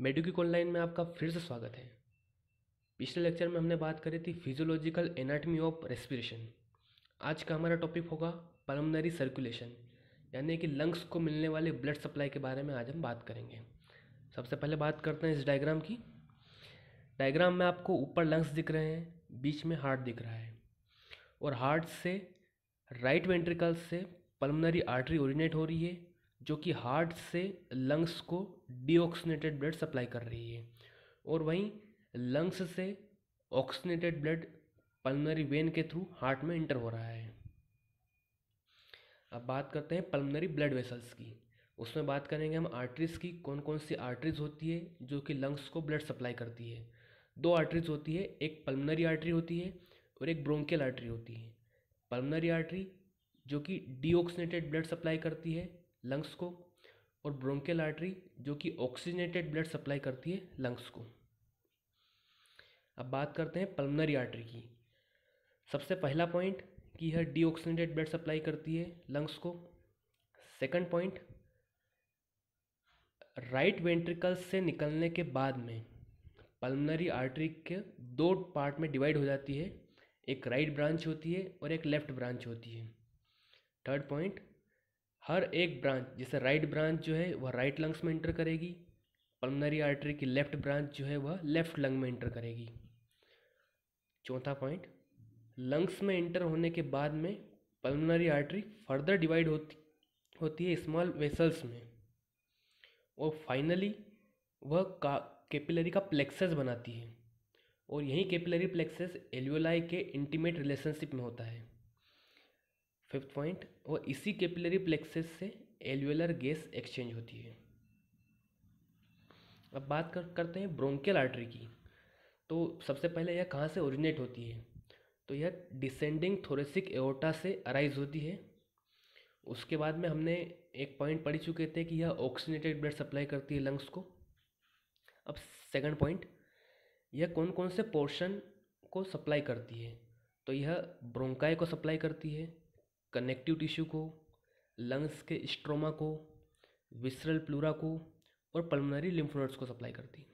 Medical online में आपका फिर से स्वागत है। पिछले लेक्चर में हमने बात करी थी फिजियोलॉजिकल एनाटमी ऑफ़ रेस्पिरेशन आज का हमारा टॉपिक होगा पलमनरी सर्कुलेशन यानी कि लंग्स को मिलने वाले ब्लड सप्लाई के बारे में आज हम बात करेंगे। सबसे पहले बात करते हैं इस डायग्राम की। डायग्राम में आपको ऊपर लंग्स दिख रहे हैं, बीच में हार्ट दिख रहा है। और हार्ट से राइट वेंट्रिकल से पल्मनरी आर्टरी ओरिजिनेट हो रही है। जो कि हार्ट से लंग्स को डीऑक्सीनेटेड ब्लड सप्लाई कर रही है। और वहीं लंग्स से ऑक्सीनेटेड ब्लड पल्मनरी वेन के थ्रू हार्ट में इंटर हो रहा है। अब बात करते हैं पल्मनरी ब्लड वेसल्स की। उसमें बात करेंगे हम आर्टरीज की कौन कौन सी आर्टरीज होती है जो कि लंग्स को ब्लड सप्लाई करती है। दो आर्टरीज होती है, एक पल्मनरी आर्टरी होती है और एक ब्रोंकियल आर्टरी होती है। पल्मनरी आर्टरी जो कि डीऑक्सीनेटेड ब्लड सप्लाई करती है लंग्स को और ब्रोंकियल आर्टरी, जो कि ऑक्सीजनेटेड ब्लड सप्लाई करती है लंग्स को। अब बात करते हैं पल्मनरी आर्टरी की। सबसे पहला पॉइंट कि यह डीऑक्सीनेटेड ब्लड सप्लाई करती है लंग्स को। सेकंड पॉइंट, राइट वेंट्रिकल से निकलने के बाद में पल्मनरी आर्टरी के दो पार्ट में डिवाइड हो जाती है। एक राइट ब्रांच होती है और एक लेफ़्ट ब्रांच होती है। थर्ड पॉइंट हर एक ब्रांच, जैसे राइट ब्रांच जो है, वह राइट लंग्स में इंटर करेगी। पल्मनरी आर्टरी की लेफ़्ट ब्रांच जो है, वह लेफ़्ट लंग में इंटर करेगी। चौथा पॉइंट लंग्स में इंटर होने के बाद में पल्मनरी आर्टरी फर्दर डिवाइड होती होती है स्मॉल वेसल्स में। और फाइनली वह का कैपिलरी का प्लेक्सस बनाती है। और यही कैपिलरी प्लेक्सस एल्यूलाई के इंटीमेट रिलेशनशिप में होता है। फिफ्थ पॉइंट और इसी कैपिलरी प्लेक्सस से एल्यूलर गैस एक्सचेंज होती है। अब बात कर, करते हैं ब्रोंकियल आर्टरी की। तो सबसे पहले यह कहाँ से ओरिजिनेट होती है? तो यह डिसेंडिंग थोरेसिक एओटा से अराइज होती है। उसके बाद में हमने एक पॉइंट पढ़ चुके थे कि यह ऑक्सीनेटेड ब्लड सप्लाई करती है लंग्स को। अब सेकंड पॉइंट यह कौन कौन से पोर्शन को सप्लाई करती है? तो यह ब्रोंकाई को सप्लाई करती है। कनेक्टिव टिश्यू को लंग्स के स्ट्रोमा को विसरल प्लूरा को और पल्मनरी लिम्फोनोड्स को सप्लाई करती है।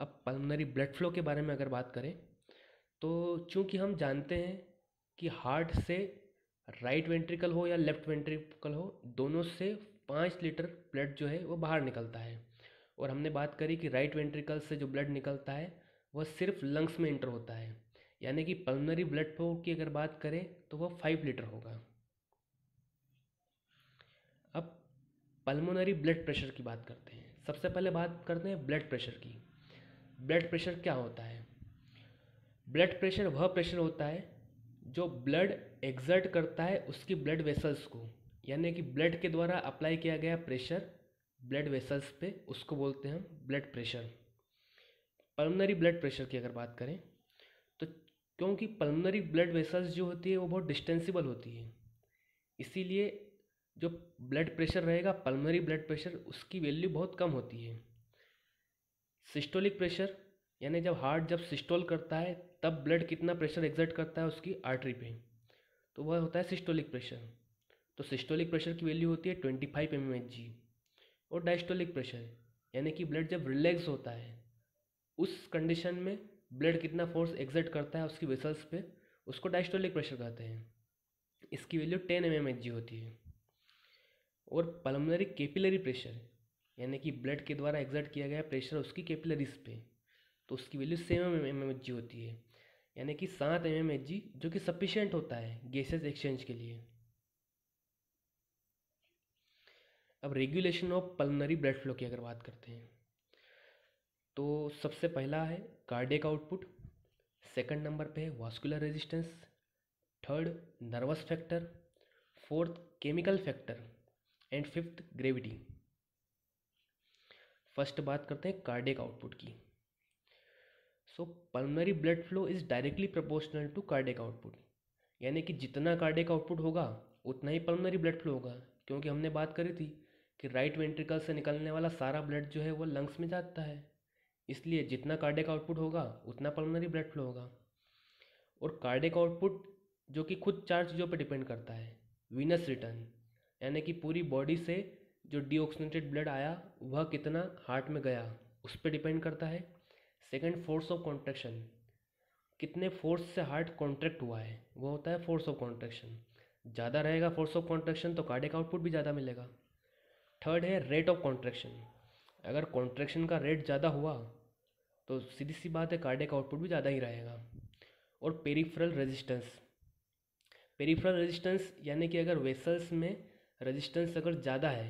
अब पल्मनरी ब्लड फ्लो के बारे में अगर बात करें तो चूँकि हम जानते हैं कि हार्ट से राइट वेंट्रिकल हो या लेफ़्ट वेंट्रिकल हो, दोनों से पाँच लीटर ब्लड जो है वो बाहर निकलता है। और हमने बात करी कि राइट वेंट्रिकल से जो ब्लड निकलता है, वह सिर्फ़ लंग्स में इंटर होता है। यानी कि पल्मनरी ब्लड फ्लो की अगर बात करें तो वह फाइव लीटर होगा। अब पल्मोनरी ब्लड प्रेशर की बात करते हैं। सबसे पहले बात करते हैं ब्लड प्रेशर की। ब्लड प्रेशर क्या होता है? ब्लड प्रेशर वह प्रेशर होता है जो ब्लड एग्जर्ट करता है उसकी ब्लड वेसल्स को। यानी कि ब्लड के द्वारा अप्लाई किया गया प्रेशर ब्लड वेसल्स पे उसको बोलते हैं blood pressure pulmonary blood pressure की अगर बात करें क्योंकि पल्मनरी ब्लड वेसल्स जो होती है, वो बहुत डिस्टेंसिबल होती है। इसीलिए जो ब्लड प्रेशर रहेगा पल्मनरी ब्लड प्रेशर उसकी वैल्यू बहुत कम होती है। सिस्टोलिक प्रेशर यानी जब हार्ट जब सिस्टोल करता है, तब ब्लड कितना प्रेशर एग्जर्ट करता है, उसकी आर्टरी पे। तो वह होता है सिस्टोलिक प्रेशर तो सिस्टोलिक प्रेशर की वैल्यू होती है ट्वेंटी फाइव एम और डायस्टोलिक प्रेशर यानी कि ब्लड जब रिलैक्स होता है, उस कंडीशन में ब्लड कितना फोर्स एग्जर्ट करता है उसकी वेसल्स पे, उसको डायस्टोलिक प्रेशर कहते हैं। इसकी वैल्यू टेन एम एम होती है। और पलमनरी कैपिलरी प्रेशर यानी कि ब्लड के द्वारा एग्जर्ट किया गया प्रेशर उसकी कैपिलरीज पे तो उसकी वैल्यू सेवन एम एम होती है। यानी कि सात एम एम जी जो कि सफिशेंट होता है गैसेस एक्सचेंज के लिए। अब regulation of pulmonary blood flow की अगर बात करते हैं। तो सबसे पहला है कार्डियक आउटपुट सेकंड नंबर पे है vascular resistance third nervous factor fourth chemical factor and fifth gravity first बात करते हैं कार्डियक आउटपुट की। So pulmonary blood flow is directly proportional to cardiac output यानी कि जितना कार्डियक आउटपुट होगा, उतना ही पल्मनरी ब्लड फ्लो होगा। क्योंकि हमने बात करी थी कि राइट वेंट्रिकल से निकलने वाला सारा ब्लड जो है वो लंग्स में जाता है। इसलिए जितना कार्डियक आउटपुट होगा, उतना पल्मनरी ब्लड फ्लो होगा। और कार्डियक आउटपुट जो कि खुद चार चीज़ों पर डिपेंड करता है वीनस रिटर्न यानी कि पूरी बॉडी से जो डीऑक्सीनेटेड ब्लड आया, वह कितना हार्ट में गया, उस पर डिपेंड करता है। सेकेंड फोर्स ऑफ़ कॉन्ट्रेक्शन कितने फोर्स से हार्ट कॉन्ट्रैक्ट हुआ है, वो होता है फोर्स ऑफ़ कॉन्ट्रैक्शन ज़्यादा रहेगा फोर्स ऑफ़ कॉन्ट्रैक्शन तो कार्डिक आउटपुट भी ज़्यादा मिलेगा। थर्ड है रेट ऑफ़ कॉन्ट्रैक्शन अगर कॉन्ट्रैक्शन का रेट ज़्यादा हुआ तो सीधी सी बात है कार्डिक आउटपुट भी ज़्यादा ही रहेगा। और पेरिफेरल रेजिस्टेंस। पेरिफेरल रेजिस्टेंस यानी कि अगर वेसल्स में रेजिस्टेंस अगर ज़्यादा है,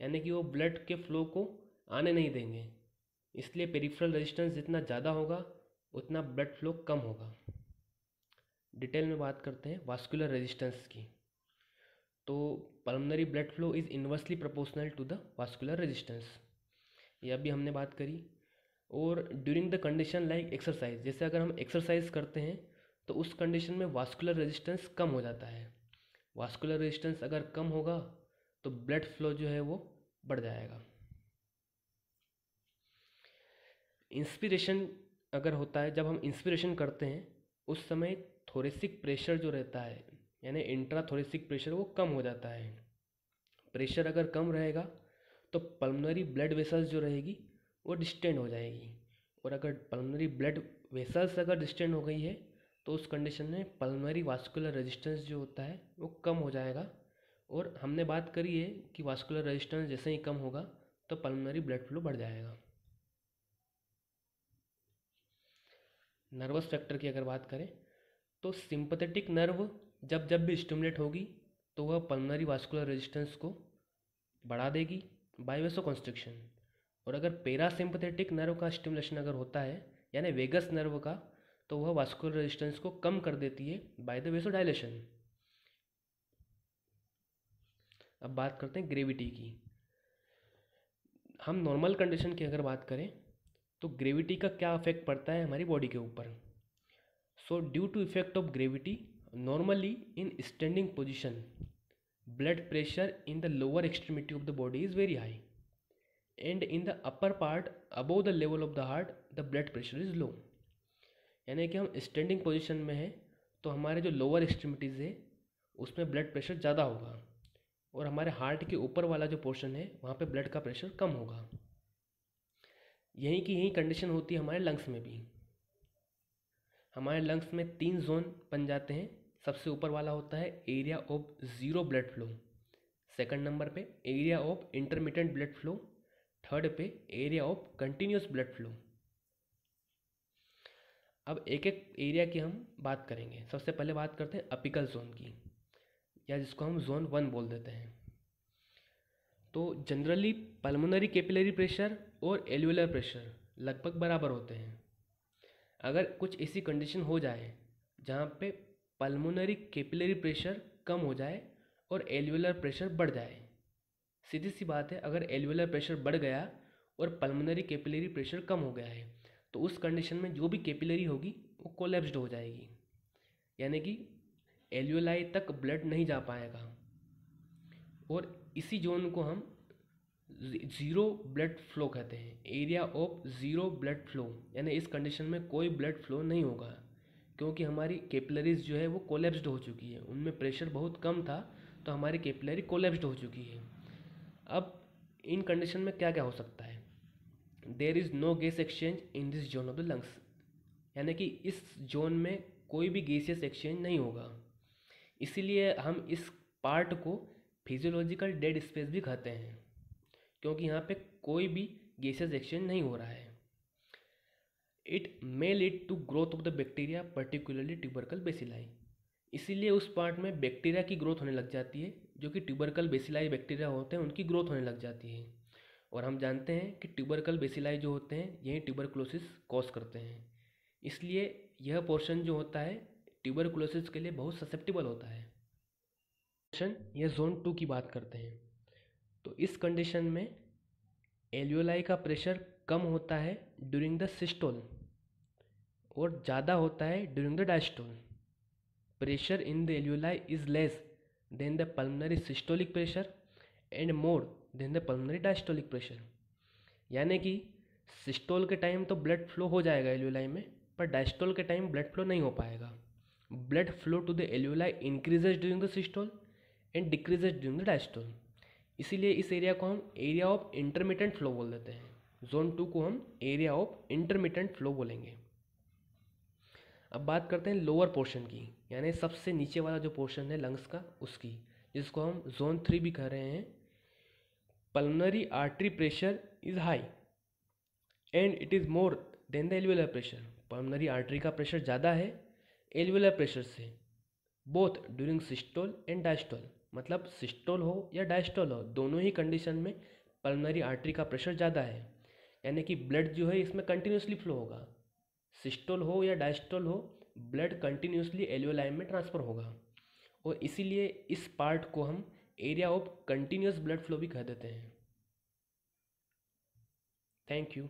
यानी कि वो ब्लड के फ्लो को आने नहीं देंगे, इसलिए पेरिफेरल रेजिस्टेंस जितना ज़्यादा होगा, उतना ब्लड फ्लो कम होगा। डिटेल में बात करते हैं वास्कुलर रेजिस्टेंस की। तो pulmonary blood flow is inversely proportional to the vascular resistance. ये अभी हमने बात करी। और during the condition like exercise जैसे अगर हम एक्सरसाइज करते हैं तो उस कंडीशन में वास्कुलर रेजिस्टेंस कम हो जाता है। वास्कुलर रेजिस्टेंस अगर कम होगा तो ब्लड फ्लो जो है वो बढ़ जाएगा। इंस्पिरेशन अगर होता है, जब हम इंस्पिरेशन करते हैं, उस समय थोरेसिक प्रेशर जो रहता है, यानी इंट्रा थोरेसिक प्रेशर वो कम हो जाता है। प्रेशर अगर कम रहेगा तो पल्मनरी ब्लड वेसल्स जो रहेगी, वो डिस्टेंड हो जाएगी। और अगर पल्मनरी ब्लड वेसल्स अगर डिस्टेंड हो गई है तो उस कंडीशन में पल्मनरी वास्कुलर रेजिस्टेंस जो होता है, वो कम हो जाएगा। और हमने बात करी है कि वास्कुलर रेजिस्टेंस जैसे ही कम होगा तो पल्मनरी ब्लड फ्लो बढ़ जाएगा। नर्वस फैक्टर की अगर बात करें तो सिंपथेटिक नर्व जब जब भी स्टिमुलेट होगी तो वह पल्मनरी वास्कुलर रेजिस्टेंस को बढ़ा देगी। बाय वेसो कंस्ट्रक्शन और अगर पैरासिम्पथेटिक नर्व का स्टिमुलेशन अगर होता है, यानी वेगस नर्व का तो वह वास्कुलर रेजिस्टेंस को कम कर देती है बाय द वेसो डायलेशन अब बात करते हैं ग्रेविटी की। हम नॉर्मल कंडीशन की अगर बात करें तो ग्रेविटी का क्या इफ़ेक्ट पड़ता है हमारी बॉडी के ऊपर? So due to effect of gravity normally in standing position blood pressure in the lower extremity of the body is very high and in the upper part above the level of the heart the blood pressure is low यानी कि हम standing position में हैं तो हमारे जो lower extremities है, उसमें ब्लड प्रेशर ज़्यादा होगा। और हमारे हार्ट के ऊपर वाला जो पोर्शन है, वहाँ पे ब्लड का प्रेशर कम होगा। यहीं की यही कंडीशन होती है हमारे लंग्स में भी। हमारे लंग्स में तीन जोन बन जाते हैं। सबसे ऊपर वाला होता है area of zero blood flow second number पे area of intermediate blood flow third पे area of continuous blood flow अब एक एक एरिया की हम बात करेंगे। सबसे पहले बात करते हैं अपिकल जोन की, या जिसको हम जोन वन बोल देते हैं। तो जनरली पल्मोनरी कैपिलरी प्रेशर और एल्यूलर प्रेशर लगभग बराबर होते हैं। अगर कुछ ऐसी कंडीशन हो जाए जहाँ पे पल्मोनरी कैपिलरी प्रेशर कम हो जाए और एल्यूलर प्रेशर बढ़ जाए। सीधी सी बात है, अगर एल्वेलर प्रेशर बढ़ गया और पल्मोनरी कैपिलरी प्रेशर कम हो गया है तो उस कंडीशन में जो भी कैपिलरी होगी, वो कोलेप्स्ड हो जाएगी। यानी कि एल्यूलाई तक ब्लड नहीं जा पाएगा। और इसी जोन को हम ज़ीरो ब्लड फ्लो कहते हैं। Area of zero blood flow यानी इस कंडीशन में कोई ब्लड फ्लो नहीं होगा। क्योंकि हमारी कैपिलरीज जो है वो कोलेप्स्ड हो चुकी है। उनमें प्रेशर बहुत कम था तो हमारी कैपिलरी कोलेप्स्ड हो चुकी है। अब इन कंडीशन में क्या क्या हो सकता है? There is no gas exchange in this zone of the lungs यानी कि इस जोन में कोई भी गैसियस एक्सचेंज नहीं होगा। इसीलिए हम इस पार्ट को फिजियोलॉजिकल डेड स्पेस भी कहते हैं, क्योंकि यहाँ पे कोई भी गैसियस एक्सचेंज नहीं हो रहा है। It may lead to growth of the bacteria particularly tubercle bacilli इसीलिए उस पार्ट में बैक्टीरिया की ग्रोथ होने लग जाती है, जो कि ट्यूबरकल बेसिलाई बैक्टीरिया होते हैं, उनकी ग्रोथ होने लग जाती है। और हम जानते हैं कि ट्यूबरकल बेसिलाई जो होते हैं, यही ट्यूबरक्लोसिस कॉज करते हैं। इसलिए यह पोर्शन जो होता है ट्यूबरक्लोसिस के लिए बहुत ससेप्टिबल होता है। पोर्शन यह जोन टू की बात करते हैं। तो इस कंडीशन में एलियोलाई का प्रेशर कम होता है ड्यूरिंग द सिस्टोल और ज़्यादा होता है during the diastole pressure in the alveoli is less than the pulmonary systolic pressure and more than the pulmonary diastolic pressure यानी कि सिस्टोल के टाइम तो ब्लड फ्लो हो जाएगा एल्यूलाई में, पर डायस्टोल के टाइम ब्लड फ्लो नहीं हो पाएगा. Blood flow to the alveoli increases during the systole and decreases during the diastole इसीलिए इस एरिया को हम एरिया ऑफ़ इंटरमीडियंट फ्लो बोल देते हैं. जोन टू को हम एरिया ऑफ़ इंटरमीडियंट फ्लो बोलेंगे। अब बात करते हैं लोअर पोर्शन की, यानी सबसे नीचे वाला जो पोर्शन है लंग्स का, उसकी, जिसको हम जोन थ्री भी कह रहे हैं। Pulmonary artery pressure is high, and it is more than the alveolar pressure. Pulmonary artery का प्रेशर ज़्यादा है एल्वेलर प्रेशर से both during systole and diastole मतलब सिस्टोल हो या डायस्टोल हो, दोनों ही कंडीशन में पल्मनरी आर्टरी का प्रेशर ज़्यादा है। यानी कि ब्लड जो है इसमें कंटिन्यूसली फ्लो होगा। सिस्टोल हो या डायस्टोल हो ब्लड कंटिन्यूसली एल्वेलाई में ट्रांसफ़र होगा। और इसीलिए इस पार्ट को हम area of continuous blood flow भी कह देते हैं। Thank you